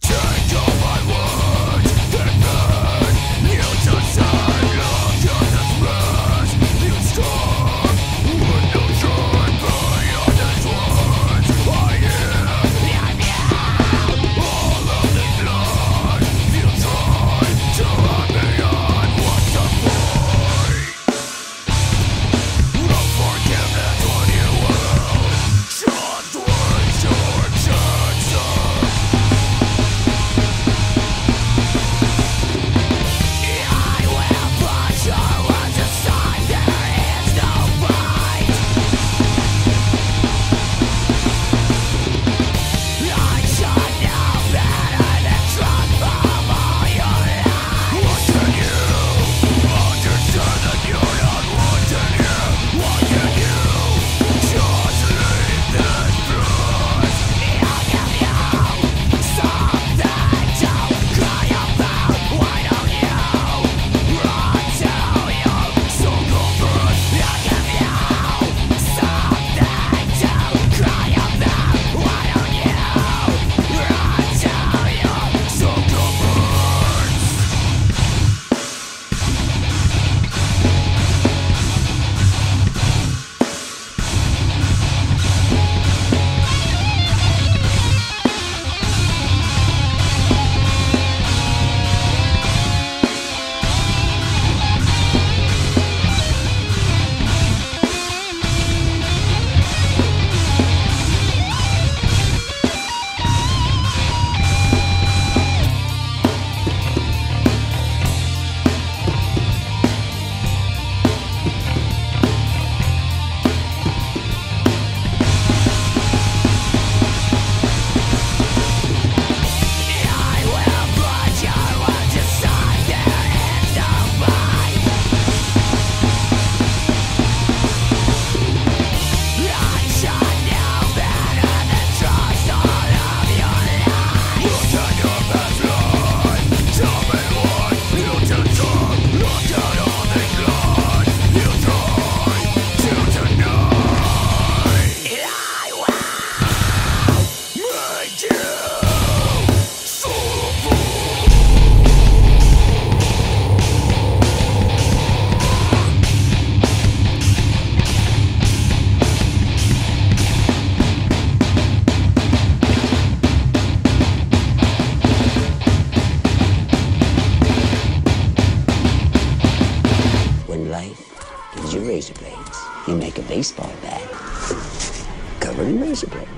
Just life. Gives you razor blades, you make a baseball bat. Covered in razor blades.